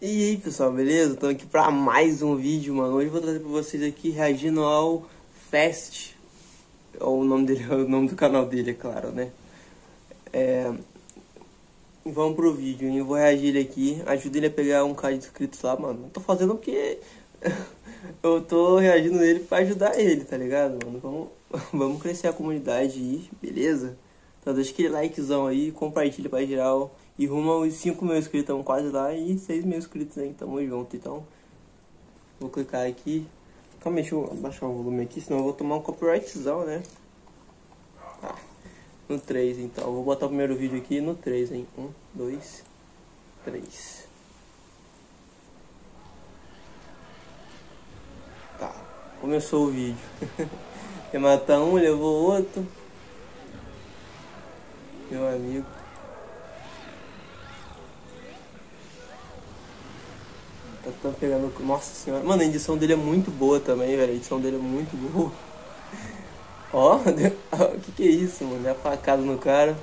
E aí pessoal, beleza? Estou aqui para mais um vídeo, mano. Hoje eu vou trazer para vocês aqui reagindo ao Fast. Ou o nome dele, o nome do canal dele, é claro, né? É... Vamos pro vídeo, hein? Eu vou reagir ele aqui. Ajuda ele a pegar um cara de inscritos lá, mano. Não tô fazendo porque eu tô reagindo nele para ajudar ele, tá ligado, mano? Vamos, vamos crescer a comunidade aí, beleza? Então deixa aquele likezão aí, compartilha pra geral. E rumo aos 5 mil inscritos, estamos quase lá. E 6 mil inscritos aí, tamo junto. Então, vou clicar aqui. Calma, deixa eu abaixar o volume aqui, senão eu vou tomar um copyrightzão, né? Tá. No 3, então. Vou botar o primeiro vídeo aqui no 3, hein? 1, 2, 3. Tá. Começou o vídeo. Quer matar um, levou outro. Meu amigo. Tá, pegando. Nossa senhora. Mano, a edição dele é muito boa também, velho. A edição dele é muito boa. Ó, o que que é isso, mano? É a facada no cara.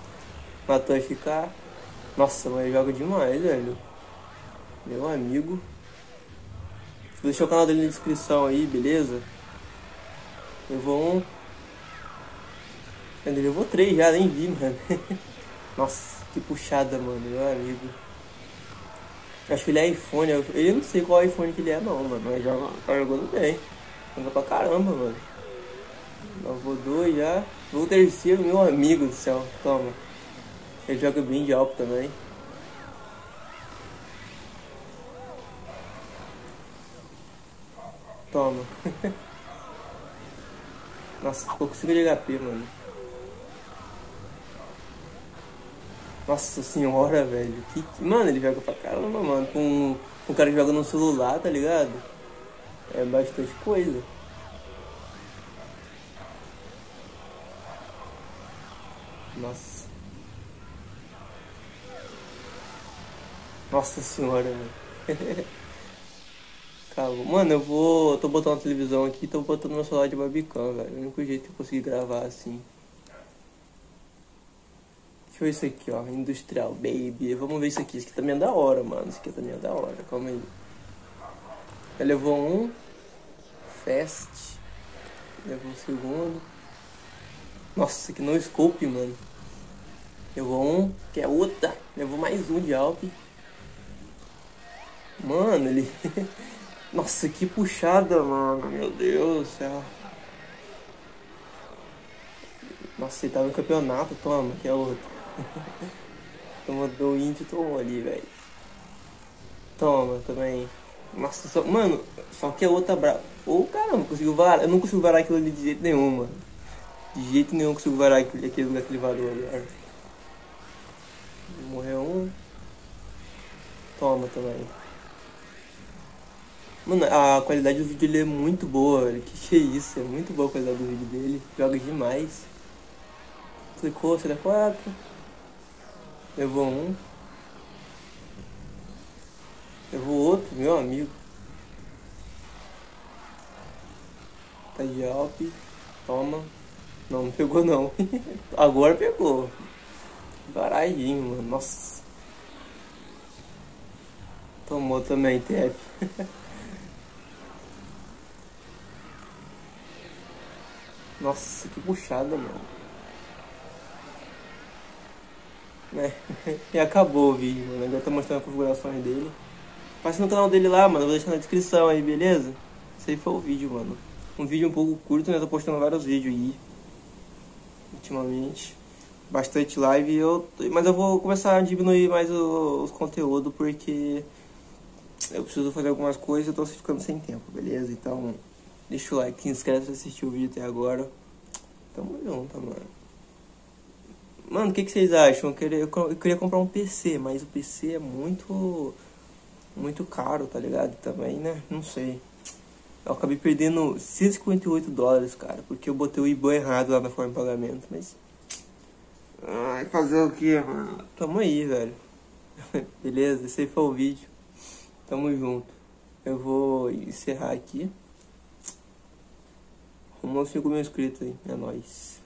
Matou a ficar. Nossa, mas joga demais, velho. Meu amigo. Vou deixar o canal dele na descrição aí, beleza? Eu vou um. Ele levou três já, nem vi, mano. Nossa, que puxada, mano, meu amigo. Acho que ele é iPhone, ele não sei qual iPhone que ele é não, mano, mas joga, tá jogando bem. Joga pra caramba, mano. Levou dois já. Vou terceiro, meu amigo do céu, toma. Ele joga bem de alto também. Toma. Nossa, ficou com 5 de HP, mano. Nossa senhora, velho. Que, mano, ele joga pra caramba, mano. Com um cara que joga no celular, tá ligado? É bastante coisa. Nossa. Nossa senhora, velho. Calma. Mano, eu vou. Tô botando a televisão aqui tô botando meu celular de webcam, velho. O único jeito de eu conseguir gravar assim. Deixa eu ver isso aqui, ó. Industrial Baby. Vamos ver isso aqui. Isso aqui também é da hora, mano. Isso aqui também é da hora. Calma aí. Ele levou um. Fast. Levou um segundo. Nossa, que não scope, mano. Levou um, que é outra. Levou mais um de Alp. Mano, ele. Nossa, que puxada, mano. Meu Deus do céu. Nossa, ele tá no campeonato, toma, que é outro. Toma do índio, tomou ali, velho. Toma também. Nossa, só, mano, só que a outra brava. Ô oh, caramba, conseguiu varar. Eu não consigo varar aquilo ali de jeito nenhum, mano. De jeito nenhum consigo varar aquele, aquele lugar que ele varou agora. Morreu um. Toma também. Mano, a qualidade do vídeo dele é muito boa, velho. Que que é isso? É muito boa a qualidade do vídeo dele. Joga demais. Clicou, será 4 Levou um. Levou outro, meu amigo. Tá de Alp. Toma. Não, não pegou não. Agora pegou. Baralhinho, mano. Nossa. Tomou também, TF. Nossa, que puxada, mano. Né? e acabou o vídeo, mano. Agora tá mostrando as configurações dele. Passe no canal dele lá, mano. Vou deixar na descrição aí, beleza? Esse aí foi o vídeo, mano. Um vídeo um pouco curto, né? Tô postando vários vídeos aí. Ultimamente. Bastante live. Eu, mas eu vou começar a diminuir mais os conteúdos porque eu preciso fazer algumas coisas e eu tô ficando sem tempo, beleza? Então, deixa o like, se inscreve se assistiu o vídeo até agora. Tamo junto, mano. Mano, o que, que vocês acham? Eu queria, eu queria comprar um PC, mas o PC é muito. Muito caro, tá ligado? Também, né? Não sei. Eu acabei perdendo 158 dólares, cara, porque eu botei o IBAN errado lá na forma de pagamento, mas. Ai, fazer o que, mano? Tamo aí, velho. Beleza? Esse aí foi o vídeo. Tamo junto. Eu vou encerrar aqui. Rumo aos 5 mil inscritos aí. É nóis.